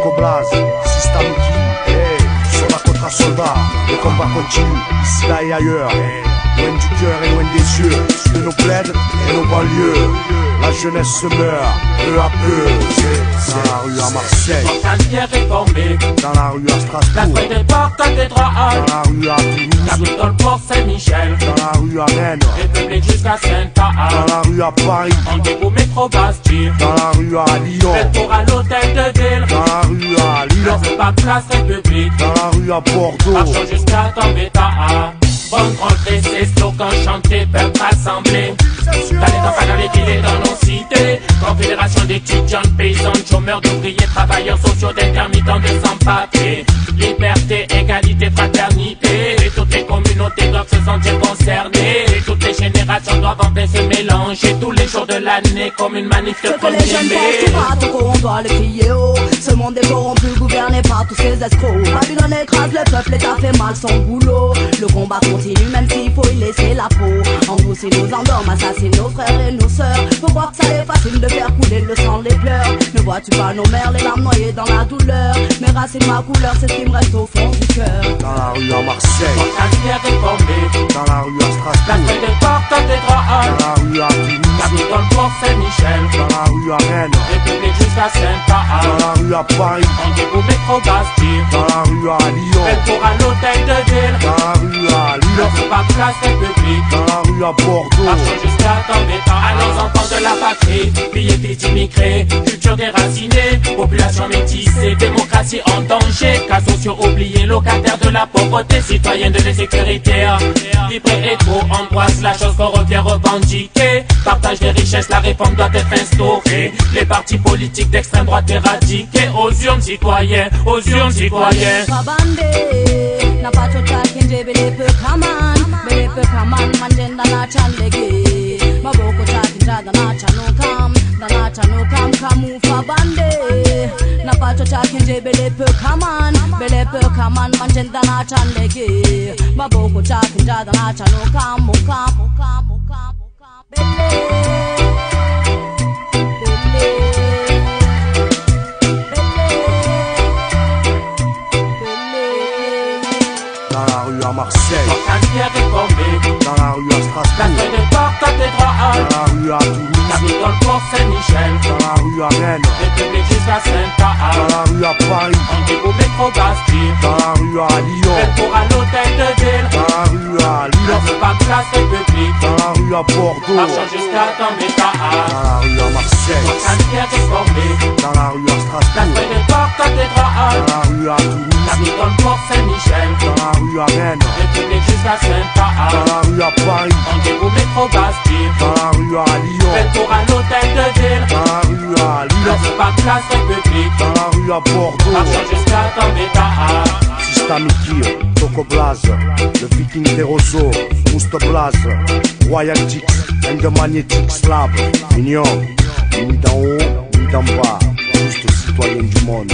Toco Blas, Sistamiki, hey, sur la contre soldat, le combat continue, ici, là et ailleurs, hey, loin du cœur et loin des yeux, de nos plaides et nos banlieues. La jeunesse se meurt, peu à peu. Dans la rue à Marseille, dans la rue à la Strasbourg, portes des droits, dans la rue à dans le port Saint-Michel, dans la rue à Rennes, République jusqu'à dans Saint-Anne, la rue à Paris, rendez-vous métro Bastille, dans la rue à Lyon, pour à l'hôtel de ville, dans la rue à place pas place République, dans la rue à Bordeaux, marchons jusqu'à tomber à Bonne rentrée, c'est slogan chanté, peuple assemblé. Dans les campagnes, dans les villes et dans nos cités. Confédération d'étudiants, paysans, chômeurs, d'ouvriers, travailleurs sociaux, d'intermittents, de sans-papiers. Liberté, égalité, fraternité. Et toutes les communautés doivent se sentir concernées. Et toutes les générations doivent enfin se mélanger. Tous les jours de l'année, comme une manif de Ce que les jeunes pensent tout bas, tout court, on doit le crier haut. Ce monde est corrompu, gouverné par tous ces escrocs. Babylone écrase le peuple, l'État fait mal son boulot. Le combat continue, même s'il faut y laisser la peau. En gros, c'est nos endormes, assassiner nos frères et nos sœurs. Faut croire que ça est facile de faire couler le sang, les pleurs. Ne vois-tu pas nos mères, les larmes noyées dans la douleur? Mes racines, ma couleur, c'est ce qui me reste au fond du cœur. dans la rue à Marseille, Quartier réformé, dans la rue à la Strasbourg, fête des portes des droits. dans la rue à La Toulouse, rue dans le port Saint-Michel, dans la rue à Rennes, République jusqu'à dans Saint-Anne. la rue à Paris, Rendez-vous métro Bastille, dans la rue à Lyon, faites pour à l'hôtel de ville. dans la rue à Lille, Place pas place République, dans la rue à Bordeaux, marchons jusqu'à enfants de la patrie. Billets des immigrés, culture déracinée, population métissée, démocratie en danger, cas sociaux oubliés, locataires de la pauvreté, citoyens de l'insécurité. Libre et trop embrasse la chose qu'on revient revendiquer. Partage des richesses, la réforme doit être instaurée. Les partis politiques d'extrême droite éradiqués. Aux urnes citoyens, aux urnes citoyens. Na kaman chake njada na chanukam na na chanukam kamufa bande. Na pacho chake nje belepe kaman belepe kaman manjenda na chandege maboko chake njada na chanukam mukam mukam mukam mukam bele bele dans la rue à Marseille, la Strasbourg, fête des des droits. dans la rue à La Toulouse, rue dans le port Saint-Michel, dans la rue à Rennes, République jusqu'à dans Saint-Anne. la rue à Paris, Rendez-vous métro Bastille, dans la rue à Lyon, faites pour à l'hôtel de ville. dans la rue à Lille, Place pas place République, dans la rue à Bordeaux, marchons jusqu'à tomber dans la rue à Marseille, dans la rue à la Strasbourg, fête des portes des droits. dans la rue à La Toulouse, rue dans le port rue à Bordeaux, tomber Sistamiki, Toco Blaze, le Viking Teroso, Mouste Blaze, Royal Tix, and the Magnetic Slab, Mignon, ni d'en haut, ni d'en bas, juste citoyen du monde.